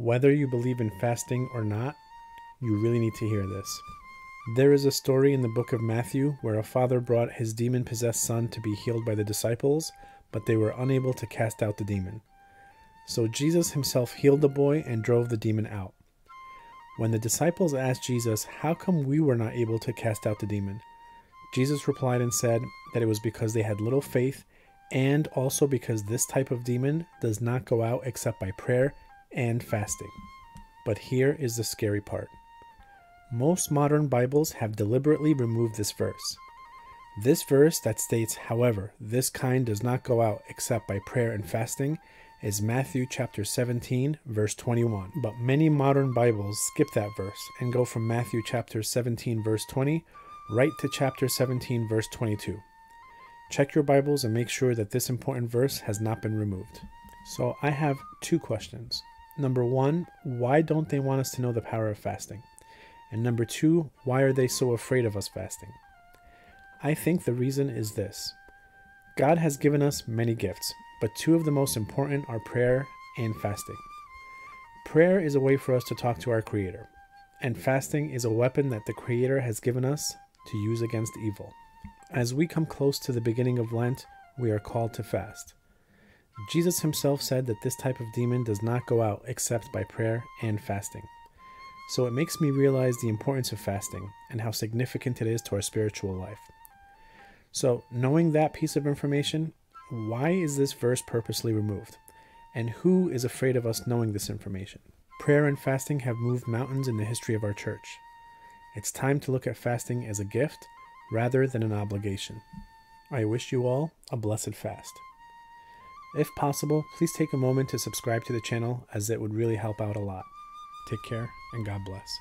Whether you believe in fasting or not, you really need to hear this. There is a story in the book of Matthew where a father brought his demon possessed son to be healed by the disciples, but they were unable to cast out the demon. So Jesus himself healed the boy and drove the demon out. When the disciples asked Jesus, How come we were not able to cast out the demon? Jesus replied and said that it was because they had little faith and also because this type of demon does not go out except by prayer and fasting. But here is the scary part. Most modern Bibles have deliberately removed this verse. This verse that states, however, this kind does not go out except by prayer and fasting is Matthew chapter 17, verse 21. But many modern Bibles skip that verse and go from Matthew chapter 17, verse 20, right to chapter 17, verse 22. Check your Bibles and make sure that this important verse has not been removed. So I have two questions. Number one, why don't they want us to know the power of fasting? And number two, why are they so afraid of us fasting? I think the reason is this God has given us many gifts, but two of the most important are prayer and fasting. Prayer is a way for us to talk to our Creator, and fasting is a weapon that the Creator has given us to use against evil. As we come close to the beginning of Lent, we are called to fast. Jesus himself said that this type of demon does not go out except by prayer and fasting. So it makes me realize the importance of fasting and how significant it is to our spiritual life. So, knowing that piece of information, why is this verse purposely removed? And who is afraid of us knowing this information? Prayer and fasting have moved mountains in the history of our church. It's time to look at fasting as a gift rather than an obligation. I wish you all a blessed fast. If possible, please take a moment to subscribe to the channel as it would really help out a lot. Take care and God bless.